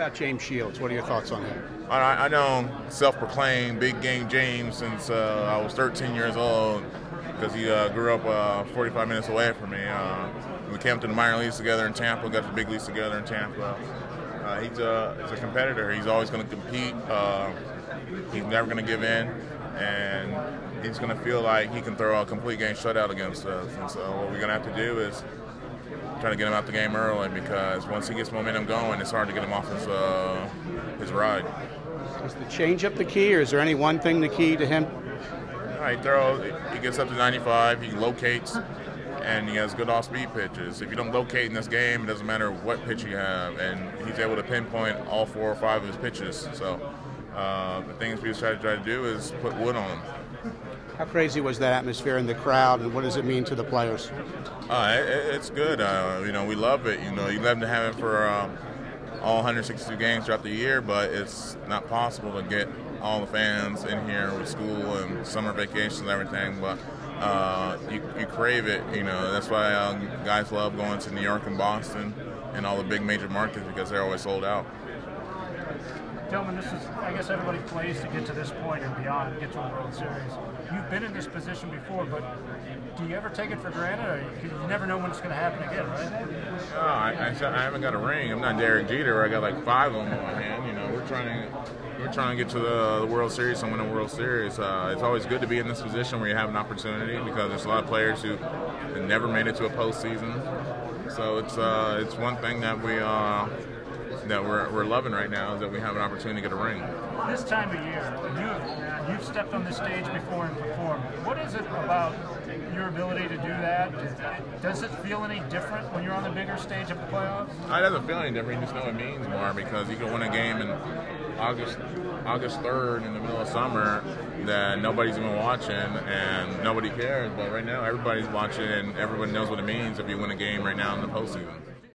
about James Shields? What are your thoughts on him? I, I know self-proclaimed big game James since uh, I was 13 years old because he uh, grew up uh, 45 minutes away from me. Uh, we came to the minor leagues together in Tampa, got the big leagues together in Tampa. Uh, he's, a, he's a competitor. He's always going to compete. Uh, he's never going to give in, and he's going to feel like he can throw a complete game shutout against us. And so what we're going to have to do is try to get him out the game early because once he gets momentum going, it's hard to get him off his uh, his ride. Is the changeup the key, or is there any one thing the key to him? All right, throw. He gets up to 95. He locates, and he has good off-speed pitches. If you don't locate in this game, it doesn't matter what pitch you have, and he's able to pinpoint all four or five of his pitches. So uh, the things we try to try to do is put wood on him. How crazy was that atmosphere in the crowd, and what does it mean to the players? Uh, it, it's good. Uh, you know, we love it. You know, you love to have it for uh, all 162 games throughout the year, but it's not possible to get all the fans in here with school and summer vacations and everything. But uh, you, you crave it. You know, that's why uh, guys love going to New York and Boston and all the big major markets because they're always sold out. Tillman, this is, I guess everybody plays to get to this point and beyond, get to a World Series. You've been in this position before, but do you ever take it for granted? Or you, never know when it's going to happen again, right? No, I, I, I, haven't got a ring. I'm not Derek Jeter. I got like five of them on my hand. You know, we're trying to we're trying to get to the, the World Series and win a World Series. Uh, it's always good to be in this position where you have an opportunity because there's a lot of players who never made it to a postseason. So it's uh, it's one thing that we. Uh, that we're, we're loving right now is that we have an opportunity to get a ring. This time of year, you, uh, you've stepped on the stage before and performed. What is it about your ability to do that? Does it feel any different when you're on the bigger stage of the playoffs? It doesn't feel any different. You just know it means more because you can win a game in August August 3rd in the middle of summer that nobody's even watching and nobody cares. But right now, everybody's watching and everyone knows what it means if you win a game right now in the postseason.